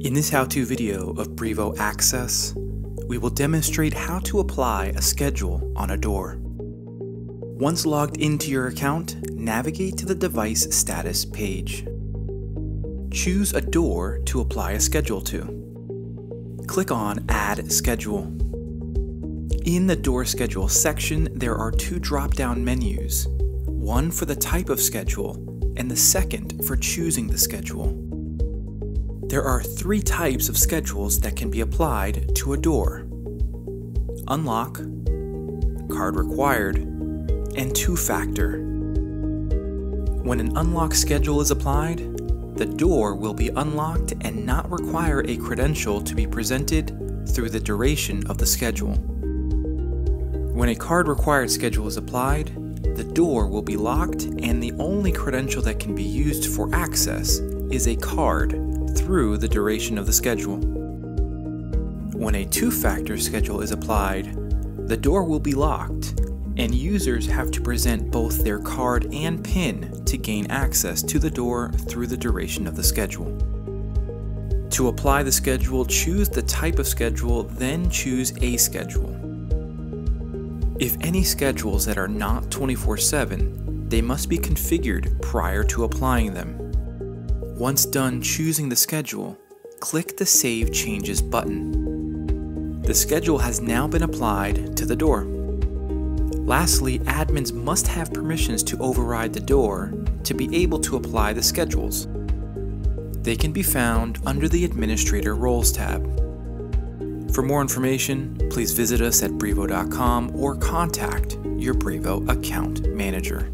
In this how-to video of Brivo Access, we will demonstrate how to apply a schedule on a door. Once logged into your account, navigate to the device status page. Choose a door to apply a schedule to. Click on Add Schedule. In the Door Schedule section, there are two drop-down menus, one for the type of schedule and the second for choosing the schedule. There are three types of schedules that can be applied to a door. Unlock, card required, and two-factor. When an unlock schedule is applied, the door will be unlocked and not require a credential to be presented through the duration of the schedule. When a card required schedule is applied, the door will be locked and the only credential that can be used for access is a card through the duration of the schedule. When a two-factor schedule is applied, the door will be locked, and users have to present both their card and PIN to gain access to the door through the duration of the schedule. To apply the schedule, choose the type of schedule, then choose a schedule. If any schedules that are not 24-7, they must be configured prior to applying them. Once done choosing the schedule, click the Save Changes button. The schedule has now been applied to the door. Lastly, admins must have permissions to override the door to be able to apply the schedules. They can be found under the Administrator Roles tab. For more information, please visit us at Brivo.com or contact your Brivo account manager.